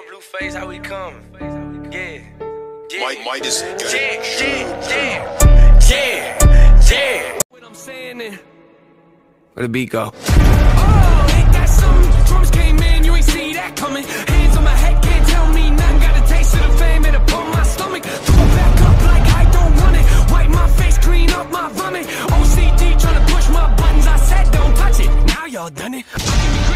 on Blueface, how we come? Yeah. Yeah. Mike, Mike is Yeah, yeah, yeah. Yeah, yeah. What I'm saying is, where the beat go? Oh, ain't that something? Drums came in, you ain't see that coming. Hands on my head, can't tell me nothing. Got a taste of the fame, it'll pull my stomach. Throw it back up like I don't want it. Wipe my face, clean up my vomit. OCD tryna push my buttons. I said don't touch it. Now y'all done it.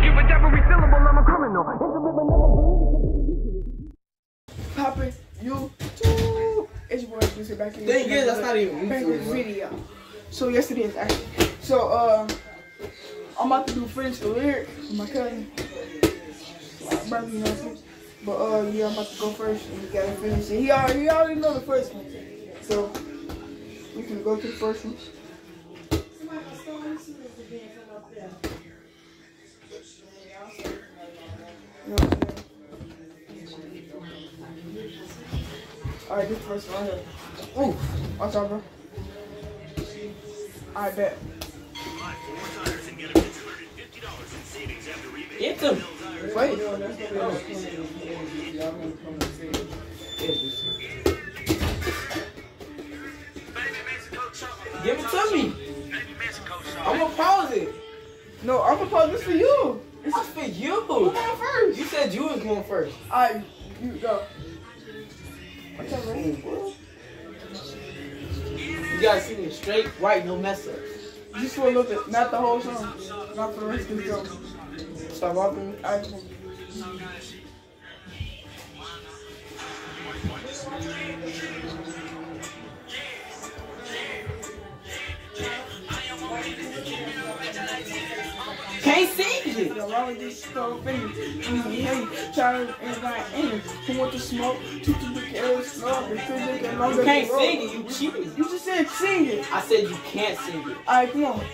Typical. If you give a every syllable, I'm a criminal. It's a river, never popping YouTube. It's your boy Bruce back here. Thing is, that's not even back YouTube, video. So yesterday is actually. So uh, I'm about to do finish the lyric with my cousin. My brother, you know what I'm? But uh, yeah, I'm about to go first, and we gotta finish it. He already, he already know the first one, so we can go to the first one. Alright, this first one right here. Ooh, watch out, bro. I bet. Get them. Wait. Give it to me. I'm gonna pause it. No, I'm gonna pause this for you. This is for Who you. going first? You said you was going first. Alright, you go. Watch out, bro. You gotta sing it straight, right, no mess ups. Just for a little bit, not the whole song. Not for the rest of the song. Stop walking. Alright, Eh, come on. Can't sing it. Yo, why would this so child and my end. Who want to smoke? Two to the air, smoke. The physic and longer. You can't sing it. You cheating. You just said sing it. I said you can't sing it. Alright, come on.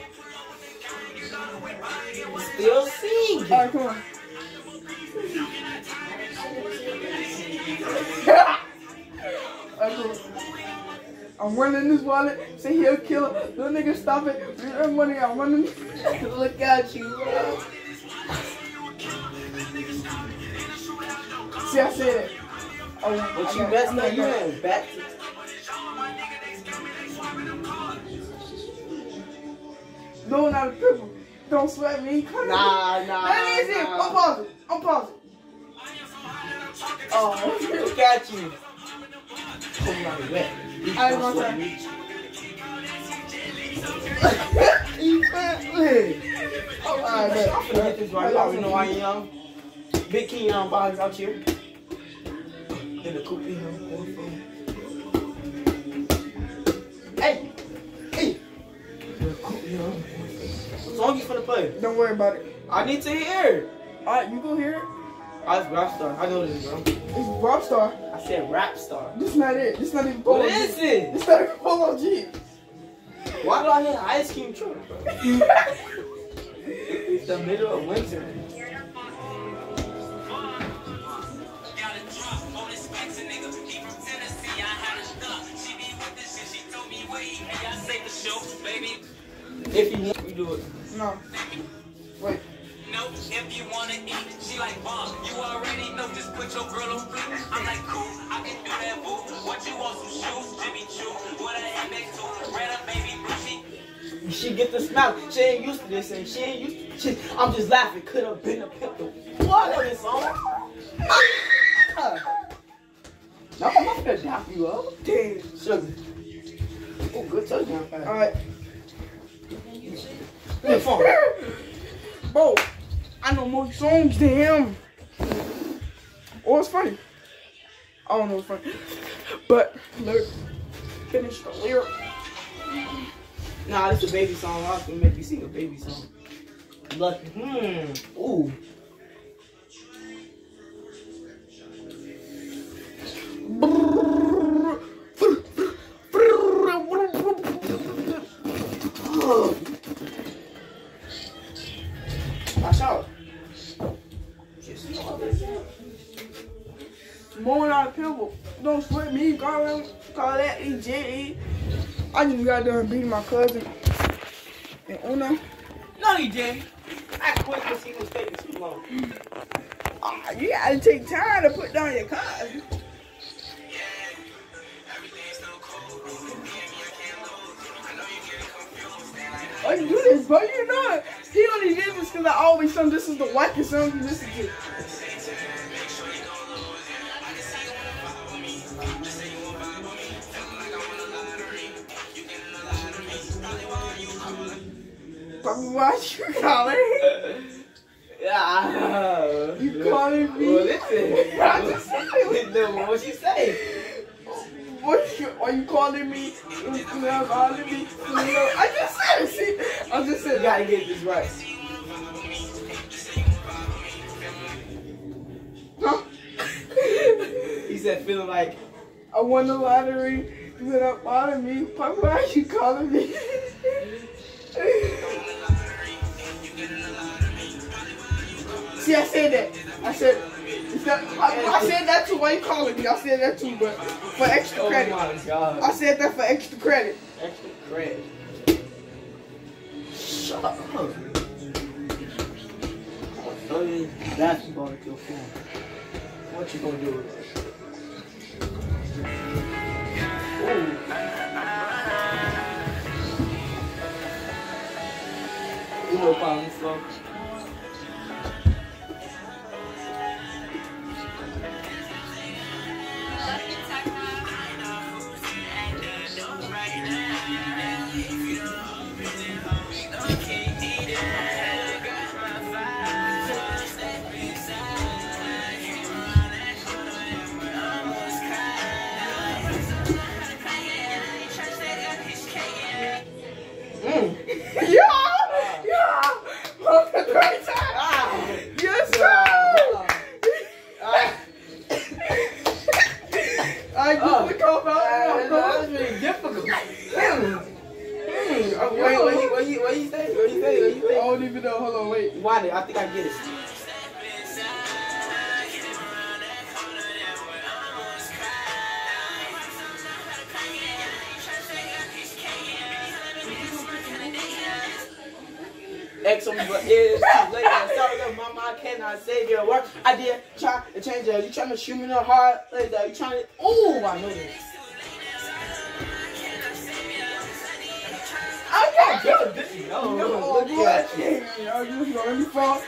Still sing it. Alright, come on. Alright, come on. I'm running this wallet. Say he'll kill him. Little nigga, stop it. That money. I'm running. Look at you, bro. See, I said it. Oh, But you best know you ain't back to No, not a pimple. Don't sweat me. Come Nah, nah. That is it. nah. I'm pausing. I'm pausing. Oh, at you. Come on, wet. I ain't gonna I'm finna get this right. Y'all know I am. Big King Young Bob's out here. In the coupe, you know. Hey! Hey! The coupe, you. What song you finna play? Don't worry about it. I need to hear. Alright, you go here. I was rap star. I know this, bro. It's rap Star. I said rap star. This not it. This not even What Polo is G. it? This not even Polo G. Why do I hear ice cream truck, bro? It's the middle of winter. If you want, you do it. No. Wait. No, if you wanna eat, she like bomb. You already know, just put your girl on free. I'm like, cool, I can do that, boo. What you want, some shoes? Jimmy Choo, what I have next to? Red up, baby, Gucci. She get the smile. She ain't used to this, and she ain't used to. She, I'm just laughing. Could have been a pimple. What on this song? No, I'm not gonna dap you up. Damn. Sugar. Oh, good touchdown pass. Alright. Good phone. Bro, I know more songs than him. Oh, it's funny. I don't know what's funny. But, look. Finish the lyric. Nah, this a baby song. I gonna make you sing a baby song. Lucky. Hmm. Ooh. Watch out. Just Mowing out of. Don't sweat me. Him. Call that EJ. I just got done beating my cousin. And Una. No, he didn't. I quit because he was taking too long. Ah, you gotta take time to put down your cards. Why you do this, bro? You know it. He only did this because I always tell him this is the wackest song you listen to. Bobby, why you calling? Yeah. You calling me? Well, listen. I just said it. No, what she say? What you, are you calling me? You calling me? I just said. See, I just You said gotta get this right. Huh? He said feeling like I won the lottery. You up on me. Why are you calling me? See, I said that. I said, that, I, I said that too. Why you calling me? I said that too, but for extra oh credit. god. I said that for extra credit. Extra credit. Shut up. Oh, yeah, basketball your phone. What you gonna do with it? X on me, but it's too late. I'm sorry, little mama, I cannot save your work. I did try to change it. You trying to shoot me in the heart? Like that. You trying to? Ooh, I know this. I got Yo, this is no, No, look at you. Yo, you gonna let fall?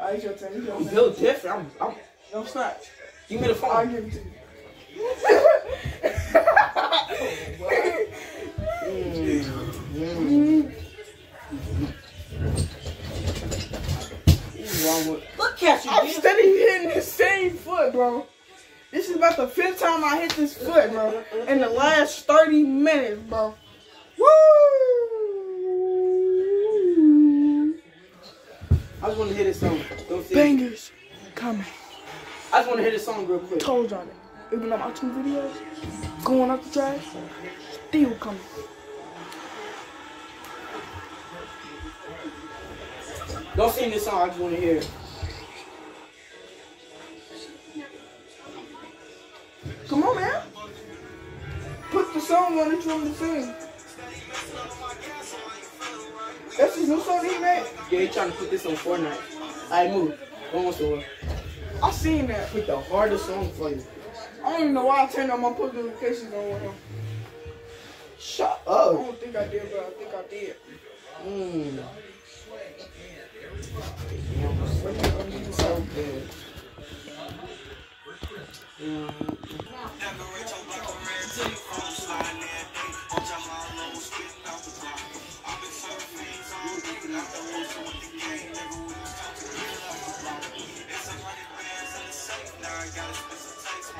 Alright, it's your turn. Your I'm built different. I'm, I'm. Snatch. Give me the phone. I'll give it to you. Mm, mm. What's wrong at you, I'm dude. steady hitting the same foot, bro. This is about the fifth time I hit this foot, bro. In the last 30 minutes, bro. Woo! I just want to hear this song. Don't see. Bangers coming. I just want to hear this song real quick. Told y'all that. Even though my two videos going up the trash, still coming. Don't sing this song. I just want to hear it. The on that you me to sing. That's his new song he made. Yeah, he trying to put this on Fortnite. I move. One more story. I seen that. Pick the hardest song for you. I don't even know why I turned on my post notifications on with him. Shut up. I don't think I did, but I think I did. Mm. So good. Mm.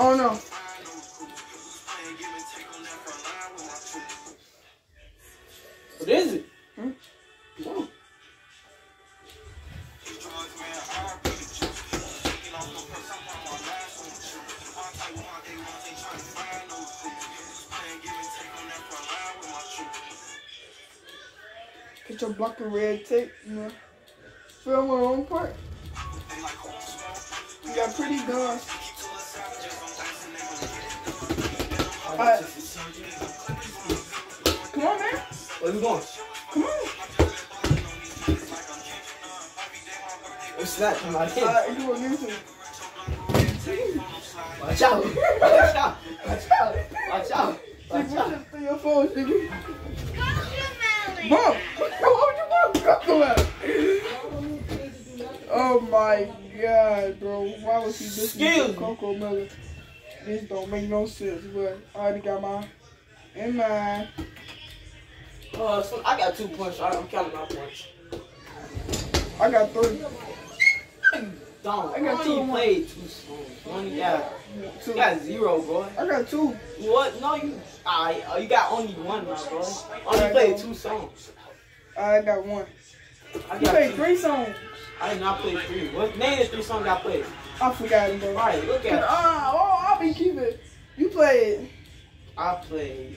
Oh no. What is it? Hmm? Get your block of red tape, you know. Film our own part. You got pretty guns. Where we going? Come on. What's that? Come out here. Alright, you want YouTube. Watch out. Watch out. Watch out. Watch out. Watch out. pictures your phone, nigga. Mom! What you want? Come on. Oh my god, bro. Why was he listening Excuse to me. CoComelon? This don't make no sense, but I already got mine. In mine. Uh, so I got two points. All I'm counting my points. I got three. Don't. I got two played two songs. One you got. Two. You got zero, boy. I got two. What? No, you. I. Uh, you got only one, my boy. Only Alright, played two songs. I got one. I You played two. three songs. I did not play three. What name is three songs I played? I forgot them, bro. Right, look at it. Ah, oh, I'll be keeping. You played. I played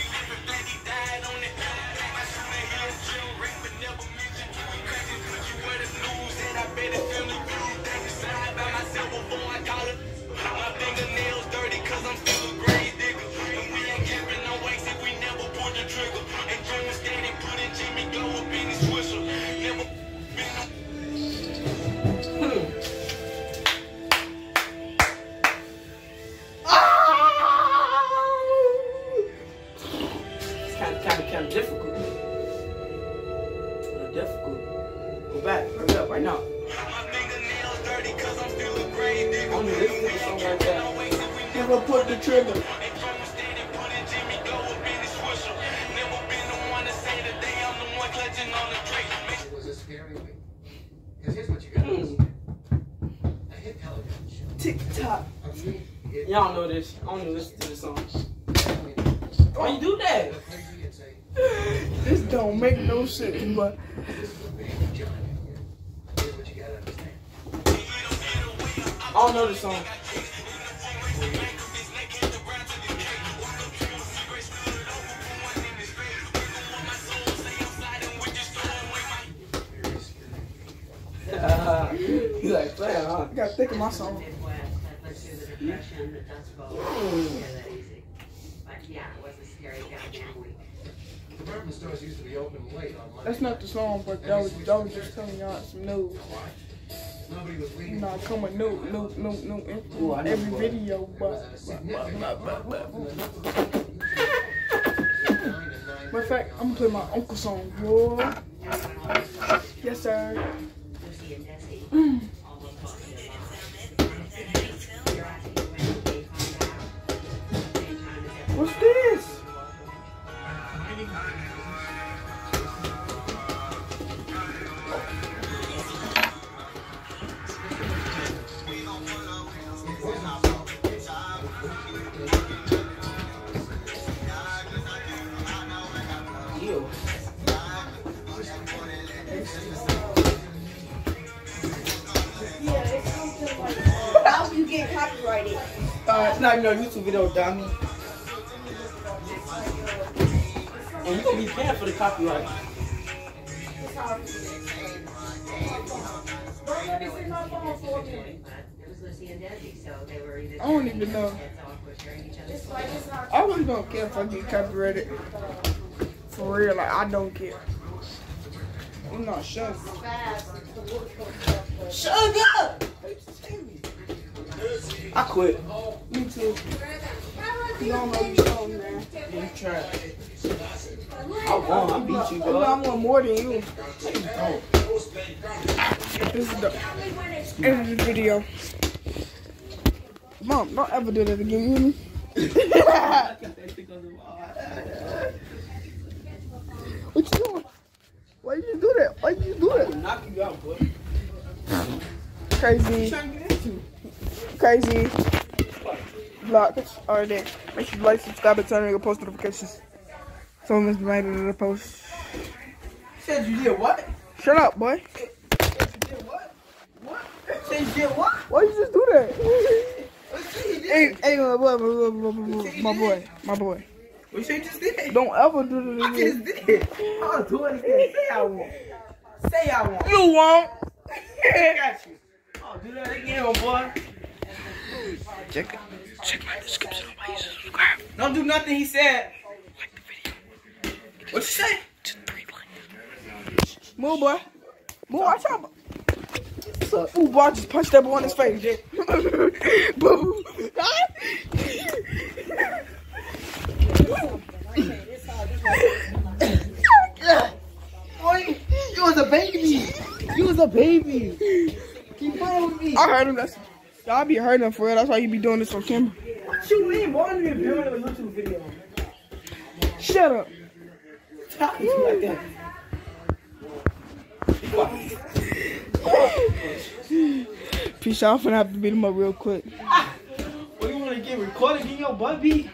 It in me. Don't be the swisher. Never been the one to say that they are no more clutching on the train. It was a scary week. Because here's what you gotta understand. A hit television show. Tick tock. A big hit Y'all know this. I only listen to this song. television Why you do that? crazy and say, This don't make no sense, but this is a big job here. Here's what you gotta understand. I don't know this song. Very scary. Uh, you like playing, huh? I gotta think of my song. Midwest, I Department stores used to be open late on Monday. That's not the song, but that was, that was just telling y'all some news. Nobody was You leaving. know, I come with new, new, new, new Ooh, info know every video, but, but, but, but, but, in but. the number of Matter of fact, I'm gonna play my uncle song, boy. Yes, sir. Lucy and Desi, It's not a YouTube video, dummy. And you gonna be paying for the copyright. but it was Lucy and Desi, so they were either. I don't even know. That's all we're sharing each other's stories. I really don't care if I get copyrighted. For real, like, I don't care. I'm not sure. Shut up! I quit. Me too. You don't know you strong, man. You try. I won. I beat you, You know bro. I'm on more than you. Don't. This is the end of the video. Mom, don't ever do that again, you hear me? what you doing? Why did you do that? Why did you do that? Knock you out, boy. Crazy, Trying to get into. Crazy. Blocks are there. Make sure you like, subscribe, and turn on your post notifications. So Mr. Reminded of the post. Said you did what? Shut up, boy. Said you did what? What? Said you did what? Why you just do that? Hey, hey, my boy, my boy, my boy, my boy. What you just did? Don't ever do that I just did. I'll do it. Say I won't. Say I won't. You won't. I got you. I'll do that again, my boy. Check, check my description on my YouTube. Subscribe. Don't do nothing he said. Like the video. What you say? Move, boy. Move, watch out. Ooh, boy, I just punched that boy in his face. Boo. Boy, you was a baby. You was a baby. Keep playing with me. I heard him. That's y'all be hurting him for real. That's why you be doing this on camera. What you mean? Boy, I'm even doing a YouTube video. Shut up. Talk to you like that. Peace out. I'm finna have to beat him up real quick. Ah! What do you want to get recorded in your butt beat?